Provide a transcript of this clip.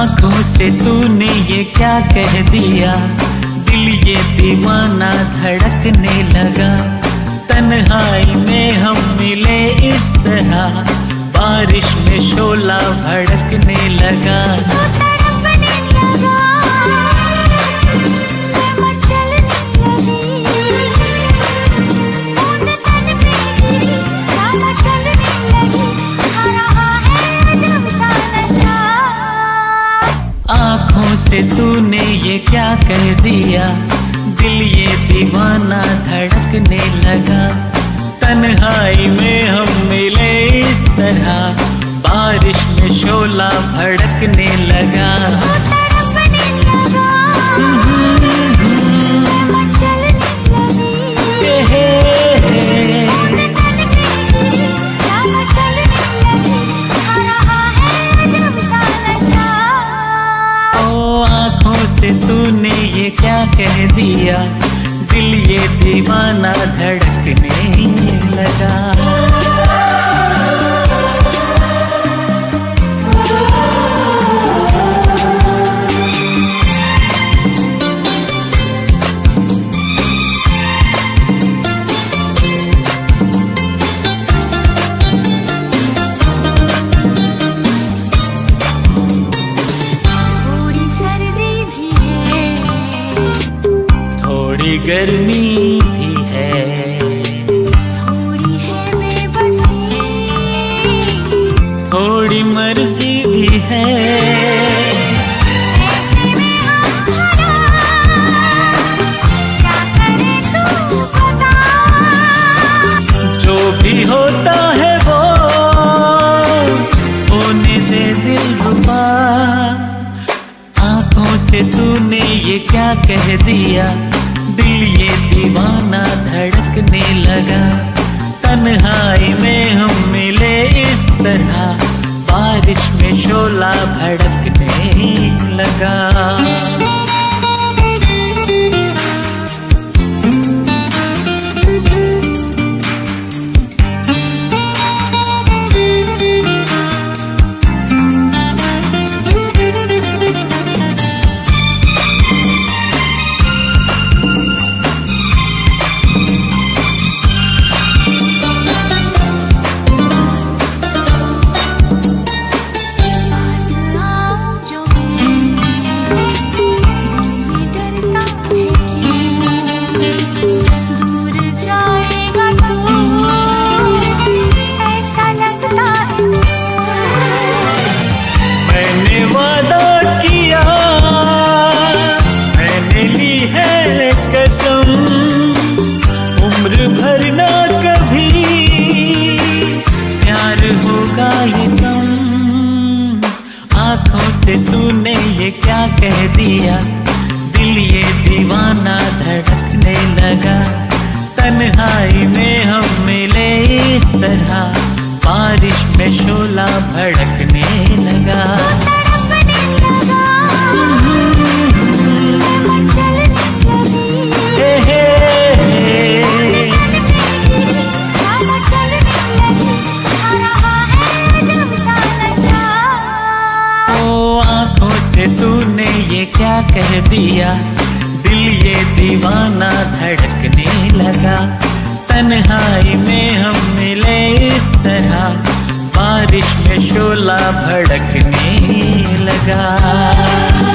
ये क्या कह दिया? दिल ये दीवाना धड़कने लगा। तन्हाई में हम मिले इस तरह। बारिश में शोला भड़कने लगा। से तूने ये क्या कह दिया? दिल ये दीवाना धड़कने लगा। तन्हाई में हम मिले इस तरह। बारिश में शोला भड़कने तूने ये क्या कह दिया? दिल ये दीवाना धड़कने लगा। गर्मी भी है। थोड़ी है बेबसी थोड़ी मर्ज़ी भी है। तू भी होता है वो होने दे दिल रुबा आँखों से तूने ये क्या कह दिया? दिल ये दीवाना धड़कने लगा। तन्हाई में हम मिले इस तरह। बारिश में शोला भड़कने लगा। से तूने ये क्या कह दिया? दिल ये दीवाना धड़कने लगा। तन्हाई में हम कह दिया, दिल ये दीवाना धड़कने लगा। तन्हाई में हम मिले इस तरह, बारिश में शोला भड़कने लगा।